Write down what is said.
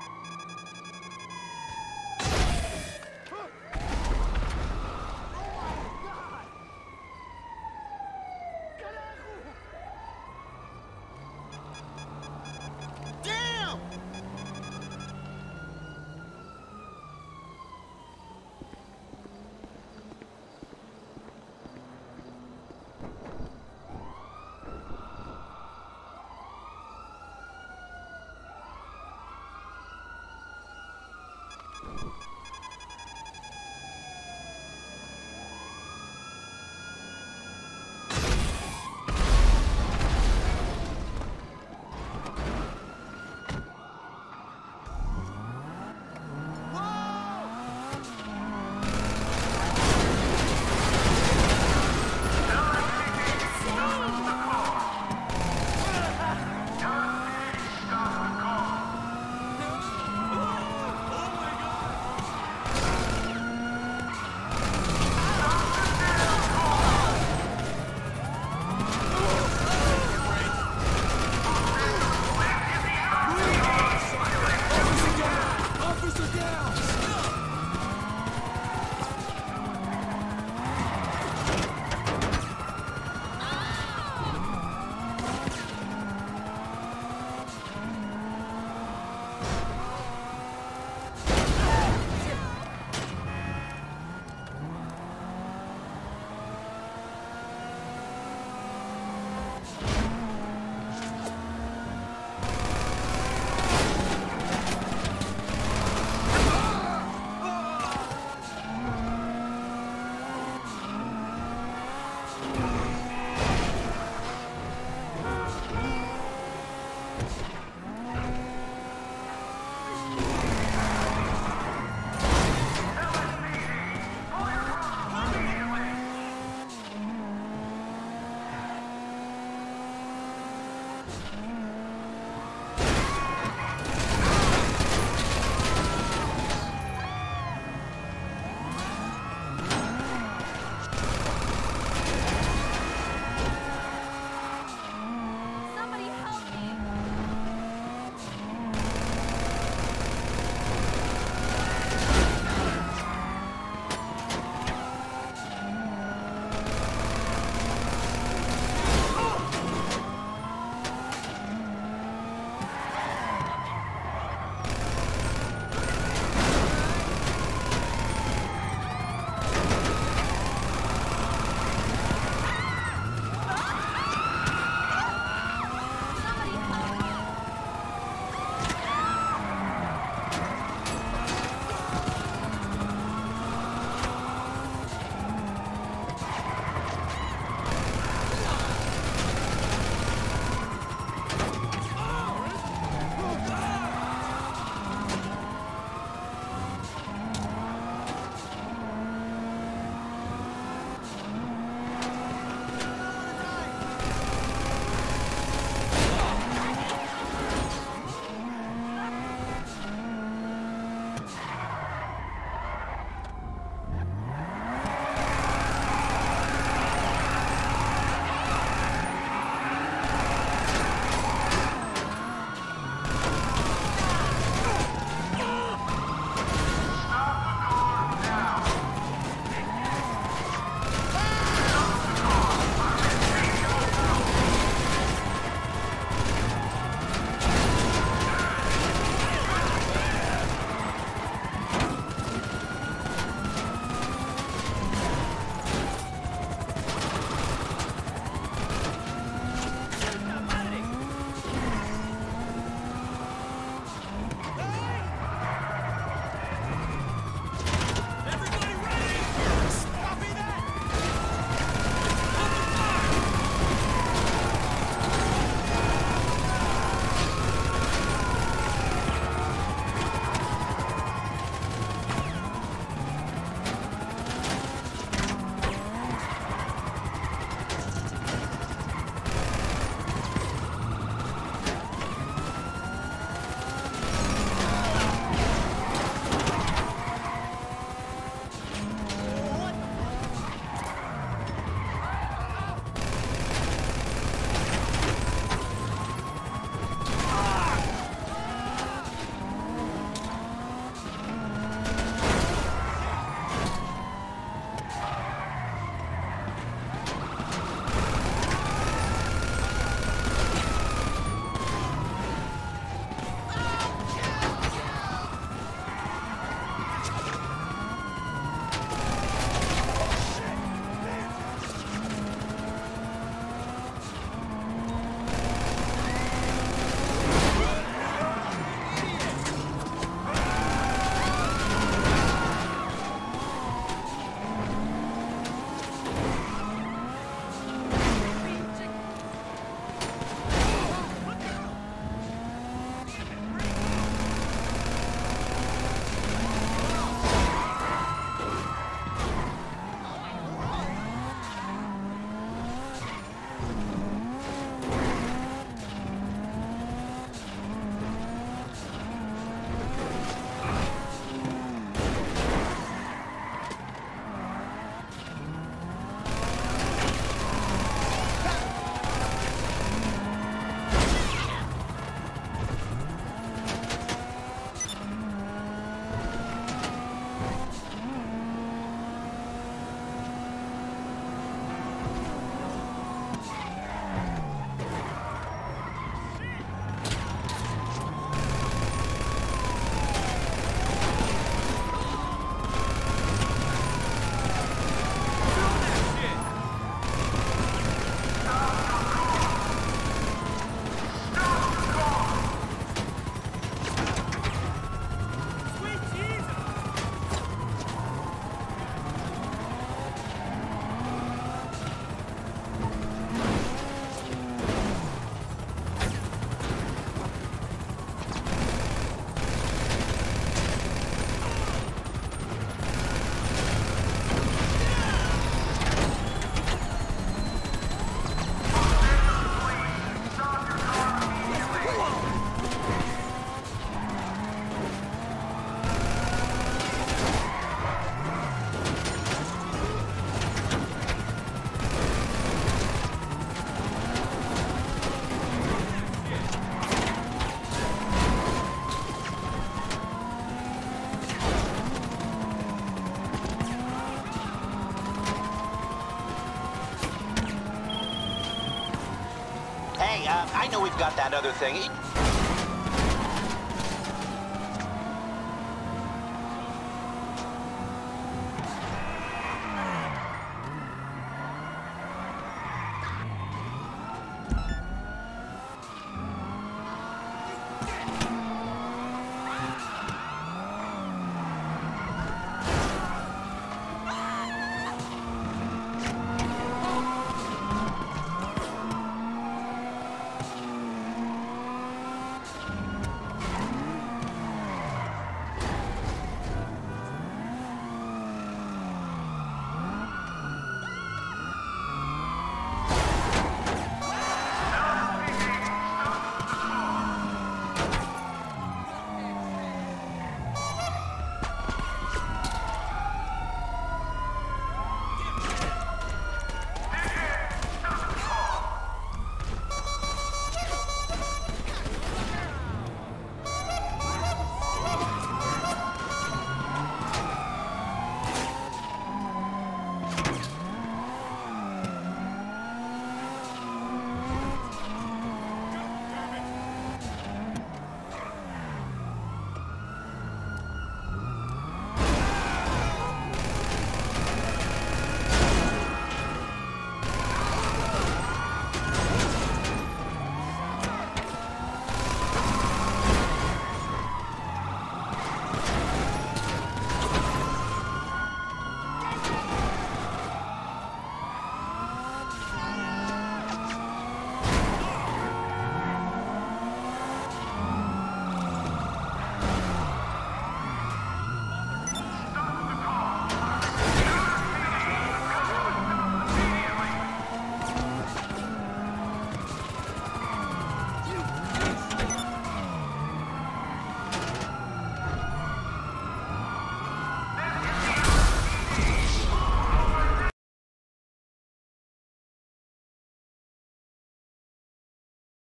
Damn! Somebody me! I know we've got that other thing.